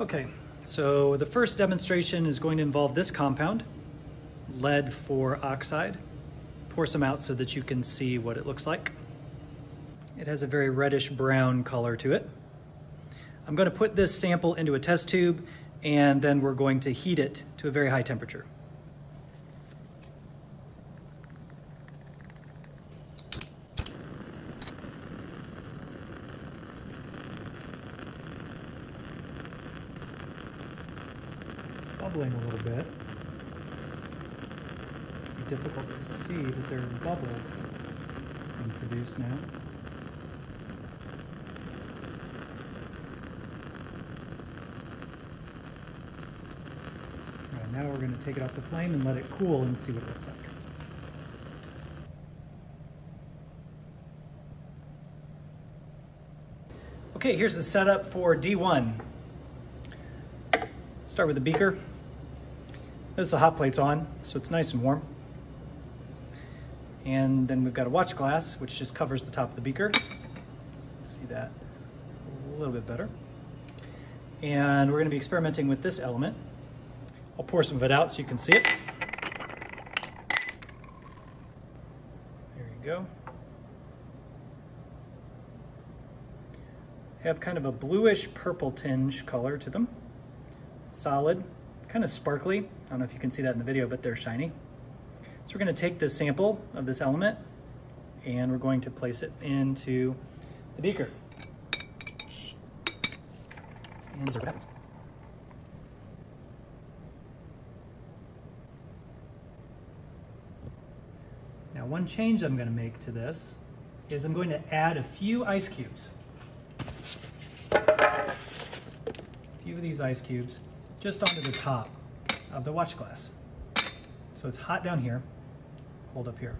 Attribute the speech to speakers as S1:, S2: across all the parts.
S1: Okay, so the first demonstration is going to involve this compound, lead four oxide. Pour some out so that you can see what it looks like. It has a very reddish brown color to it. I'm going to put this sample into a test tube and then we're going to heat it to a very high temperature. Bubbling a little bit. Difficult to see that there are bubbles being produced now. Right, now we're going to take it off the flame and let it cool and see what it looks like. Okay, here's the setup for D1. Start with the beaker. This the hot plate's on, so it's nice and warm. And then we've got a watch glass, which just covers the top of the beaker. See that a little bit better. And we're gonna be experimenting with this element. I'll pour some of it out so you can see it. There you go. Have kind of a bluish purple tinge color to them. Solid, kind of sparkly. I don't know if you can see that in the video, but they're shiny. So we're gonna take this sample of this element and we're going to place it into the beaker. And zero happens. Now one change I'm gonna make to this is I'm going to add a few ice cubes. A few of these ice cubes just onto the top of the watch glass. So it's hot down here, cold up here.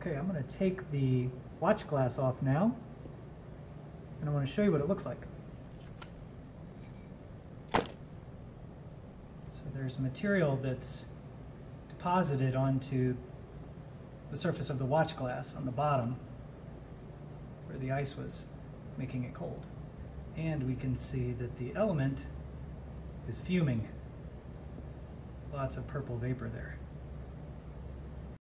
S1: Okay, I'm going to take the watch glass off now, and I want to show you what it looks like. There's material that's deposited onto the surface of the watch glass on the bottom where the ice was making it cold. And we can see that the element is fuming. Lots of purple vapor there.